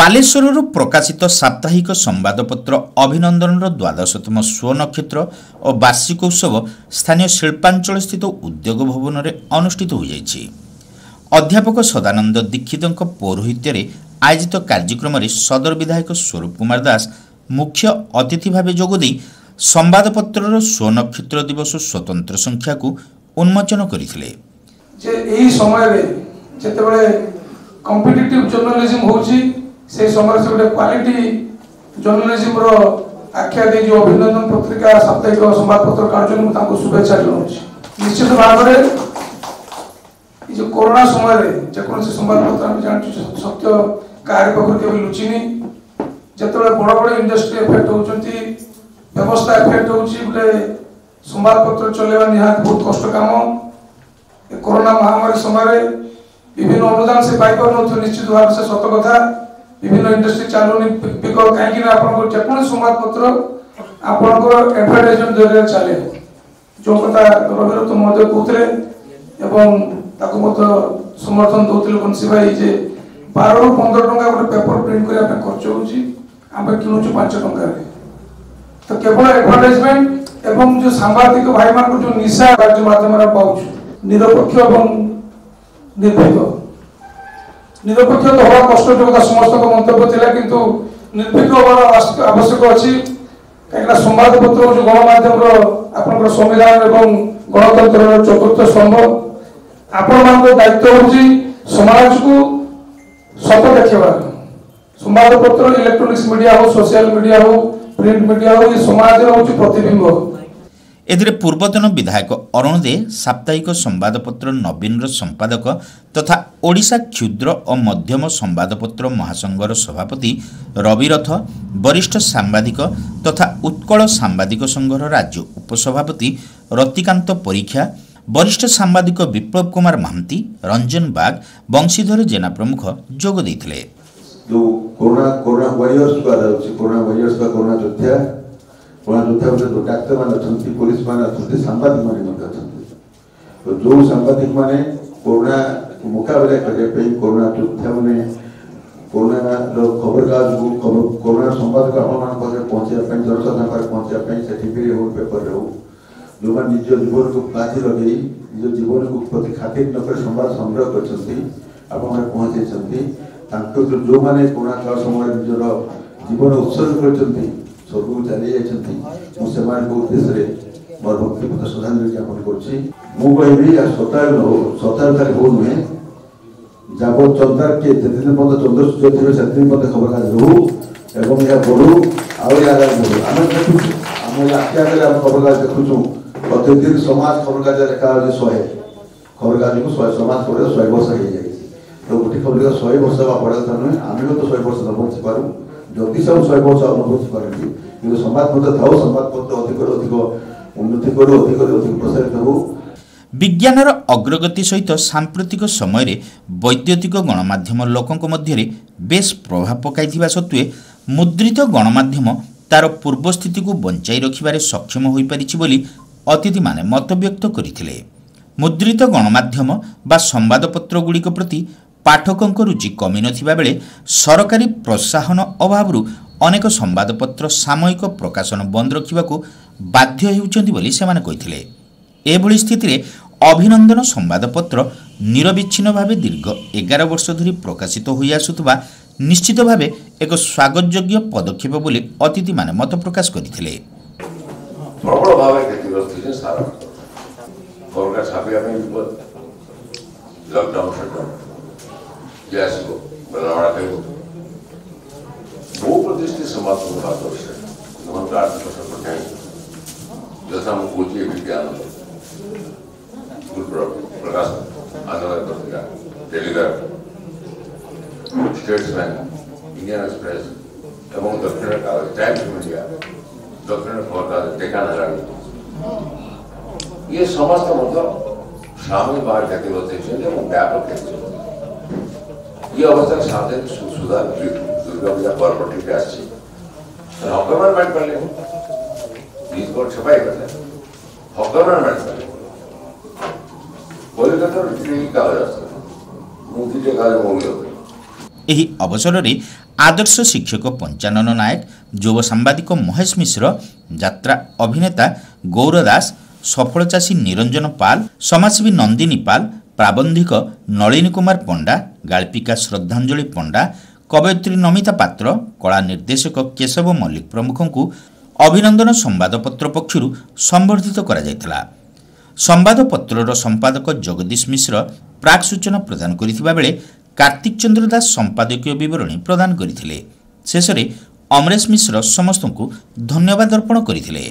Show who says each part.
Speaker 1: ବାଲେଶ୍ୱରରୁ ପ୍ରକାଶିତ ସାପ୍ତାହିକ ସମ୍ବାଦପତ୍ର ଅଭିନନ୍ଦନର ଦ୍ୱାଦଶତମ ସ୍ୱନକ୍ଷତ୍ର ଓ ବାର୍ଷିକ ଉତ୍ସବ ସ୍ଥାନୀୟ ଶିଳ୍ପାଞ୍ଚଳସ୍ଥିତ ଉଦ୍ୟୋଗ ଭବନରେ ଅନୁଷ୍ଠିତ ହୋଇଯାଇଛି। ଅଧ୍ୟାପକ ସଦାନନ୍ଦ ଦୀକ୍ଷିତଙ୍କ ପୌରୋହିତ୍ୟରେ ଆୟୋଜିତ କାର୍ଯ୍ୟକ୍ରମରେ ସଦର ବିଧାୟକ ସ୍ୱରୂପ କୁମାର ଦାସ ମୁଖ୍ୟ ଅତିଥି ଭାବେ ଯୋଗଦେଇ ସମ୍ବାଦପତ୍ରର ସ୍ୱନକ୍ଷତ୍ର ଦିବସ ସ୍ୱତନ୍ତ୍ର ସଂଖ୍ୟାକୁ ଉନ୍ମୋଚନ କରିଥିଲେ।
Speaker 2: ଯେ ଏହି ସମୟରେ ଯେତେବେଳେ କମ୍ପିଟିଟିଭ ଜର୍ଣ୍ଣାଲିଜିମ୍ ହେଉଛି সেই ସମୟରେ ସେ ଗୋଟେ କ୍ୱାଲିଟି ଜର୍ଣ୍ଣାଲିଜିମର ଆଖ୍ୟା ଦେଇ ଯେଉଁ ଅଭିନନ୍ଦନ ପତ୍ରିକା ସାପ୍ତାହିକ ସମ୍ବାଦପତ୍ର କାଢୁଛନ୍ତି ମୁଁ ତାଙ୍କୁ ଶୁଭେଚ୍ଛା ଜଣାଉଛି ନିଶ୍ଚିତ ଭାବରେ ଏ ଯେଉଁ କରୋନା ସମୟରେ ଯେକୌଣସି ସମ୍ବାଦପତ୍ର ଆମେ ଜାଣିଛୁ ସତ୍ୟ କାହାରି ପାଖରୁ କେବେ ଲୁଚିନି ଯେତେବେଳେ ବଡ଼ ବଡ଼ ଇଣ୍ଡଷ୍ଟ୍ରି ଏଫେକ୍ଟ ହେଉଛନ୍ତି ବ୍ୟବସ୍ଥା ଏଫେକ୍ଟ ହେଉଛି ଗୋଟେ ସମ୍ବାଦପତ୍ର ଚଲେଇବା ନିହାତି ବହୁତ କଷ୍ଟ କାମ। ଏ କରୋନା ମହାମାରୀ ସମୟରେ ବିଭିନ୍ନ ଅନୁଦାନ ସେ ପାଇପାରୁନଥିବେ ନିଶ୍ଚିତ ଭାବରେ ସେ ସତ କଥା। বিভিন্ন ইন্ডস্ট্রি চালু বিকজ কাহিঁকি না আপনার যেকোন সংবাদপত্র আপনার আডভার্টাইজমেন্ট জরিয়া চালে যে কথা রবির তো মধ্যে কৌলে এবং তাকে মধ্যে সমর্থন দৌলে বংশী ভাই যে বার পনেরো টঙ্কা গোটে পেপর প্রিন্ট করা খরচ হচ্ছে আমি কিণুছু পাঁচ টঙ্কার তো কেবল আডভার্টাইজমেন্ট এবং যে সাংবাদিক ভাই মানুষ যে নিশা কার্য মাধ্যমে পাচ্ছ নিরপেক্ষ এবং নির্ভীক ନିରପେକ୍ଷ ତ ହେବା କଷ୍ଟଯୋଗ୍ୟ ସମସ୍ତଙ୍କ ମନ୍ତବ୍ୟ ଥିଲା କିନ୍ତୁ ନିର୍ଭୀକ ହେବାର ଆବଶ୍ୟକ ଅଛି। କାହିଁକିନା ସମ୍ବାଦପତ୍ର ହେଉଛି ଗଣମାଧ୍ୟମର ଆପଣଙ୍କର ସମ୍ବିଧାନ ଏବଂ ଗଣତନ୍ତ୍ରର ଚତୁର୍ଥ ସ୍ତମ୍ଭ। ଆପଣମାନଙ୍କ ଦାୟିତ୍ୱ ହେଉଛି ସମାଜକୁ ସତ ଦେଖେଇବା। ସମ୍ବାଦପତ୍ର ଇଲେକ୍ଟ୍ରୋନିକ୍ସ ମିଡିଆ ହଉ ସୋସିଆଲ ମିଡିଆ ହଉ ପ୍ରିଣ୍ଟ ମିଡିଆ ହଉ ଏ ସମାଜର ହେଉଛି ପ୍ରତିବିମ୍ବ।
Speaker 1: ଏଥିରେ ପୂର୍ବତନ ବିଧାୟକ ଅରୁଣ ଦେ ସାପ୍ତାହିକ ସମ୍ବାଦପତ୍ର ନବୀନର ସମ୍ପାଦକ ତଥା ଓଡ଼ିଶା କ୍ଷୁଦ୍ର ଓ ମଧ୍ୟମ ସମ୍ବାଦପତ୍ର ମହାସଂଘର ସଭାପତି ରବି ରଥ ବରିଷ୍ଠ ସାମ୍ବାଦିକ ତଥା ଉତ୍କଳ ସାମ୍ବାଦିକ ସଂଘର ରାଜ୍ୟ ଉପସଭାପତି ରତିକାନ୍ତ ପରୀକ୍ଷା ବରିଷ୍ଠ ସାମ୍ବାଦିକ ବିପ୍ଳବ କୁମାର ମହାନ୍ତି ରଞ୍ଜନ ବାଗ ବଂଶୀଧର ଜେନା ପ୍ରମୁଖ ଯୋଗ ଦେଇଥିଲେ।
Speaker 3: ଯେଉଁ ସାମ୍ବାଦିକମାନେ କରୋନା मुकाबला करने कोरोना तथ्य मैंने कोरोनार खबरकागज कोरोना संवादक आपण पहुँचापी जनसाधारण पाखे पहुँचापी से टीवी पेपर हो जो मैंने निज जीवन को बाजी लगे निज जीवन को प्रति खातिर नक संवाद संग्रह कर पहुँचे जो मैंने कोरोना काल समय निजर जीवन उत्सर्ग कर स्वर्ग को चली उद्देश्य ମୋର ଭକ୍ତିପଦ ଶ୍ରଦ୍ଧାଞ୍ଜଳି ଜ୍ଞାପନ କରୁଛି। ମୁଁ କହିବି ଖାଲି ହଉ ନୁହେଁ ଯାବ ଚନ୍ଦ୍ର କିଏ ଯେତେଦିନ ପର୍ଯ୍ୟନ୍ତ ଚନ୍ଦ୍ର ସୂର୍ଯ୍ୟ ଥିବେ ସେତେଦିନ ପର୍ଯ୍ୟନ୍ତ ଖବରକାଗଜ ରହୁ ଏବଂ ଏହା ବଢ଼ୁ ଆହୁରି ଆଗାମୀ ବଢ଼ୁ ଆମେ ଦେଖୁଛୁ ଆମ ଆଖି ଆଗରେ ଆମେ ଖବରକାଗଜ ଦେଖୁଛୁ ପ୍ରତିଦିନ ସମାଜ ଖବରକାଗଜ ଲେଖା ହେଉଛି ଶହେ। ଖବରକାଗଜକୁ ଶହେ ସମାଜ ଖବର ଶହେ ବର୍ଷ ହେଇଯାଇଛି। ତ ଗୋଟେ ଖବର ଶହେ ବର୍ଷ ହେବା ପଡ଼ିବା କଥା ନୁହେଁ ଆମେ ବି ତ ଶହେ ବର୍ଷ ନ ବଞ୍ଚିପାରୁ ଯଦି ସବୁ ଶହେ ବର୍ଷ ନ ବଞ୍ଚିପାରନ୍ତି କିନ୍ତୁ ସମ୍ବାଦପତ୍ର ଥାଉ ସମ୍ବାଦପତ୍ର ଅଧିକରୁ ଅଧିକ ଉନ୍ନତି କରୁ ଅଧିକରୁ ଅଧିକ ପ୍ରସାରିତ ହେଉ
Speaker 1: ବିଜ୍ଞାନର ଅଗ୍ରଗତି ସହିତ ସାମ୍ପ୍ରତିକ ସମୟରେ ବୈଦ୍ୟୁତିକ ଗଣମାଧ୍ୟମ ଲୋକଙ୍କ ମଧ୍ୟରେ ବେଶ୍ ପ୍ରଭାବ ପକାଇଥିବା ସତ୍ତ୍ୱେ ମୁଦ୍ରିତ ଗଣମାଧ୍ୟମ ତାର ପୂର୍ବ ସ୍ଥିତିକୁ ବଞ୍ଚାଇ ରଖିବାରେ ସକ୍ଷମ ହୋଇପାରିଛି ବୋଲି ଅତିଥିମାନେ ମତବ୍ୟକ୍ତ କରିଥିଲେ ମୁଦ୍ରିତ ଗଣମାଧ୍ୟମ ବା ସମ୍ବାଦପତ୍ରଗୁଡ଼ିକ ପ୍ରତି ପାଠକଙ୍କ ରୁଚି କମିନଥିବା ବେଳେ ସରକାରୀ ପ୍ରୋତ୍ସାହନ ଅଭାବରୁ ଅନେକ ସମ୍ବାଦପତ୍ର ସାମୟିକ ପ୍ରକାଶନ ବନ୍ଦ ରଖିବାକୁ ବାଧ୍ୟ ହେଉଛନ୍ତି ବୋଲି ସେମାନେ କହିଥିଲେ ଏଭଳି ସ୍ଥିତିରେ ଅଭିନନ୍ଦନ ସମ୍ବାଦପତ୍ର ନିରବିଚ୍ଛିନ୍ନ ଭାବେ ଦୀର୍ଘ ଏଗାର ବର୍ଷ ଧରି ପ୍ରକାଶିତ ହୋଇଆସୁଥିବା ନିଶ୍ଚିତ ଭାବେ ଏକ ସ୍ୱାଗତଯୋଗ୍ୟ ପଦକ୍ଷେପ ବୋଲି ଅତିଥିମାନେ ମତ ପ୍ରକାଶ କରିଥିଲେ
Speaker 4: ପ୍ରବଳ ଭାବେ କ୍ଷତିଗ୍ରସ୍ତ ହେଇଛି ସାରା ସରକାର ଛାପିବା ପାଇଁ ବିପଦ ଲକଡାଉନ୍ ସଟଡାଉନ୍ ଇଏ ଆସିବ ବେଲାଭଡ଼ା ଖାଇବ ବହୁ ପ୍ରତିଷ୍ଠିତ ସମାଜ ଭାରତବର୍ଷରେ ସେମାନଙ୍କ ଆର୍ଥିକ दशमुखोची एक ज्ञान प्रकाश आंध्र पत्रिका टेलीग्राफ स्टेट्समैन इंडियन एक्सप्रेस एवं दक्षिण टाइम्स मीडिया दक्षिण डेकान हेराल्ड ये समस्त मतलब शामिल बार कहते होते हैं व्यापक कहते हैं ये অবস্থার সাথে সুসুদা দুর্গা পূজা পরবর্তীতে আসছে নভেম্বর ব্যাট করলেন ପର୍ବ ଠିକ ଆସିଛି ହକମାନ ବାଣ୍ଟି ପାରିଲେ ନିଜ କୋଟ ଛପାଇ ପାରିଲେ ହକମାନ ବାଣ୍ଟି ପାରିଲେ କଲିକତାର ଟିକେ କାଗଜ ଆସିଥିଲା ମୁଁ ଦୁଇଟା କାଗଜ ମୌଳିକ
Speaker 1: ଏହି ଅବସରରେ ଆଦର୍ଶ ଶିକ୍ଷକ ପଞ୍ଚାନନ ନାୟକ ଯୁବ ସାମ୍ବାଦିକ ମହେଶ ମିଶ୍ର ଯାତ୍ରା ଅଭିନେତା ଗୌର ଦାସ ସଫଳ ଚାଷୀ ନିରଞ୍ଜନ ପାଲ ସମାଜସେବୀ ନନ୍ଦିନୀ ପାଲ ପ୍ରାବନ୍ଧିକ ନଳିନୀ କୁମାର ପଣ୍ଡା ଗାଳ୍ପିକା ଶ୍ରଦ୍ଧାଞ୍ଜଳି ପଣ୍ଡା କବୟିତ୍ରୀ ନମିତା ପାତ୍ର କଳା ନିର୍ଦ୍ଦେଶକ କେଶବ ମଲ୍ଲିକ ପ୍ରମୁଖଙ୍କୁ ଅଭିନନ୍ଦନ ସମ୍ବାଦପତ୍ର ପକ୍ଷରୁ ସମ୍ବର୍ଦ୍ଧିତ କରାଯାଇଥିଲା। ସମ୍ବାଦପତ୍ରର ସମ୍ପାଦକ ଜଗଦୀଶ ମିଶ୍ର ପ୍ରାକ୍ ସୂଚନା ପ୍ରଦାନ କରିଥିବା ବେଳେ କାର୍ତ୍ତିକ ଚନ୍ଦ୍ର ଦାସ ସମ୍ପାଦକୀୟ ବିବରଣୀ ପ୍ରଦାନ କରିଥିଲେ। ଶେଷରେ ଅମରେଶ ମିଶ୍ର ସମସ୍ତଙ୍କୁ ଧନ୍ୟବାଦ ଅର୍ପଣ କରିଥିଲେ।